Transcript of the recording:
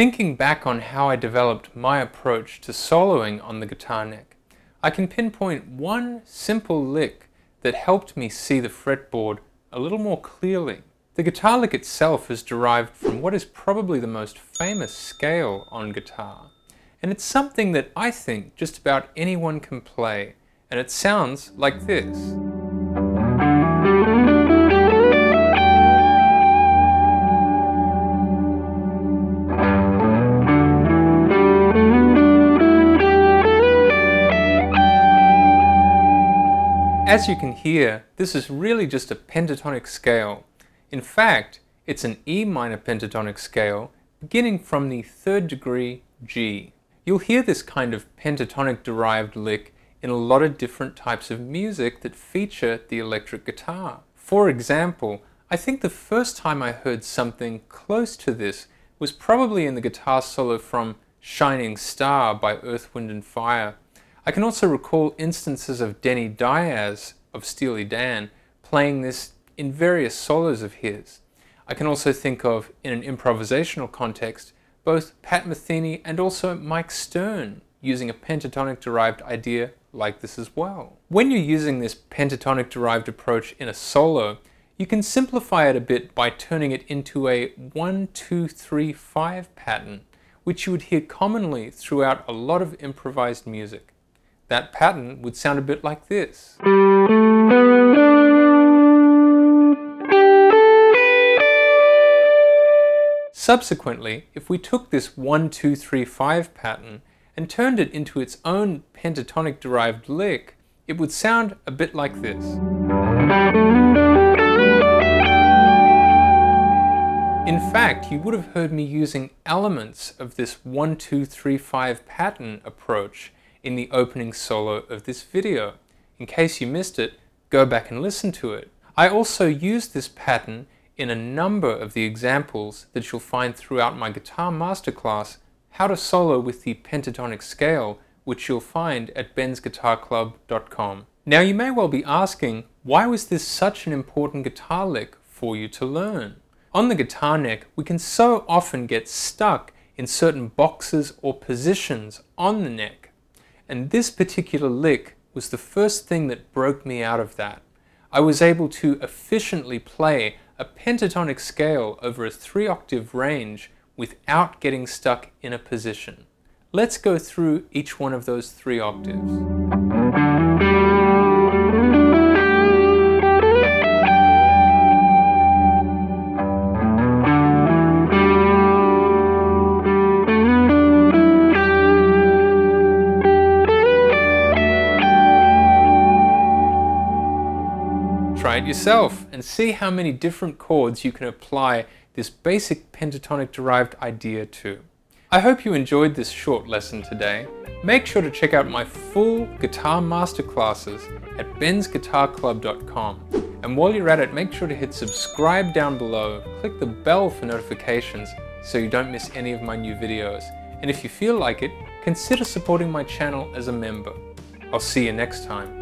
Thinking back on how I developed my approach to soloing on the guitar neck, I can pinpoint one simple lick that helped me see the fretboard a little more clearly. The guitar lick itself is derived from what is probably the most famous scale on guitar, and it's something that I think just about anyone can play, and it sounds like this. As you can hear, this is really just a pentatonic scale. In fact, it's an E minor pentatonic scale beginning from the third degree G. You'll hear this kind of pentatonic derived lick in a lot of different types of music that feature the electric guitar. For example, I think the first time I heard something close to this was probably in the guitar solo from Shining Star by Earth, Wind & Fire. I can also recall instances of Denny Dias of Steely Dan playing this in various solos of his. I can also think of, in an improvisational context, both Pat Metheny and also Mike Stern using a pentatonic derived idea like this as well. When you're using this pentatonic derived approach in a solo, you can simplify it a bit by turning it into a 1, 2, 3, 5 pattern, which you would hear commonly throughout a lot of improvised music that pattern would sound a bit like this. Subsequently, if we took this 1, 2, 3, 5 pattern and turned it into its own pentatonic derived lick, it would sound a bit like this. In fact, you would have heard me using elements of this 1, 2, 3, 5 pattern approach in the opening solo of this video. In case you missed it, go back and listen to it. I also used this pattern in a number of the examples that you'll find throughout my guitar masterclass, How to Solo with the Pentatonic Scale, which you'll find at bensguitarclub.com. Now you may well be asking, why was this such an important guitar lick for you to learn? On the guitar neck, we can so often get stuck in certain boxes or positions on the neck. And this particular lick was the first thing that broke me out of that. I was able to efficiently play a pentatonic scale over a three octave range without getting stuck in a position. Let's go through each one of those three octaves. It yourself and see how many different chords you can apply this basic pentatonic derived idea to. I hope you enjoyed this short lesson today. Make sure to check out my full guitar masterclasses at bensguitarclub.com. And while you're at it, make sure to hit subscribe down below, click the bell for notifications so you don't miss any of my new videos. And if you feel like it, consider supporting my channel as a member. I'll see you next time.